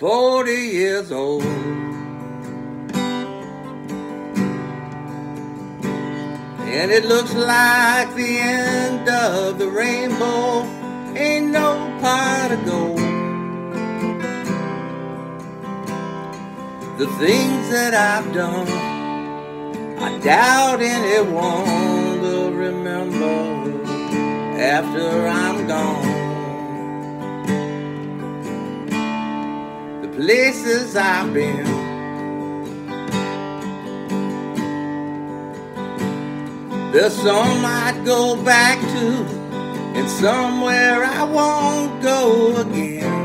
40 years old. And it looks like the end of the rainbow. Ain't no pot of gold. The things that I've done, I doubt anyone will remember after I'm gone. Places I've been. There's some I'd go back to, and somewhere I won't go again.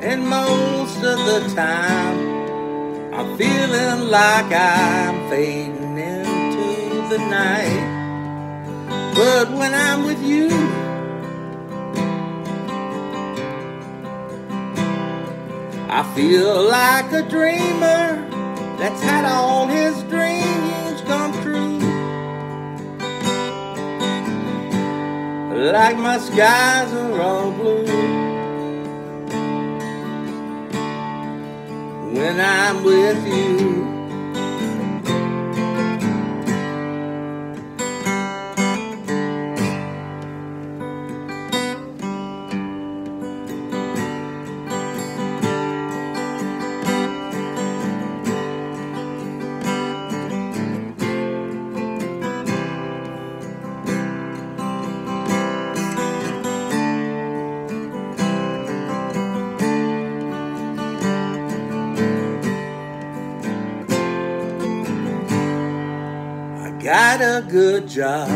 And most of the time, I'm feeling like I'm fading into the night. But when I'm with you, I feel like a dreamer that's had all his dreams come true. Like my skies are all blue. When I'm with you. Got a good job.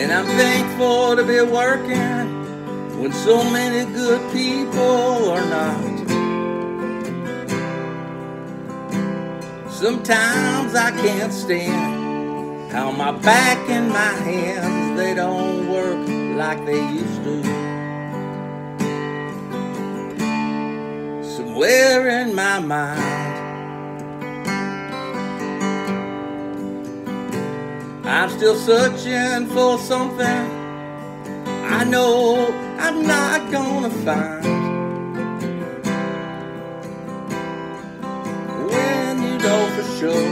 And I'm thankful to be working when so many good people are not. Sometimes I can't stand how my back and my hands they don't work like they used to. Somewhere in my mind. I'm still searching for something I know I'm not gonna find. When you know for sure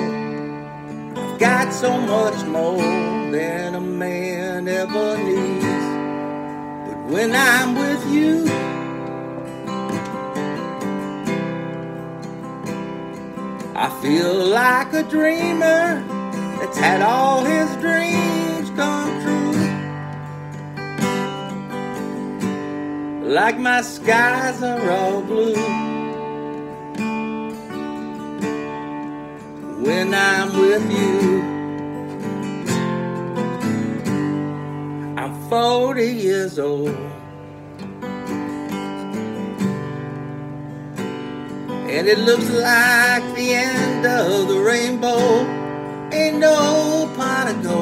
I've got so much more than a man ever needs. But when I'm with you, I feel like a dreamer that's had all his dreams come true. Like my skies are all blue. When I'm with you, I'm 40 years old. And it looks like the end of the rainbow. Ain't no pot of gold.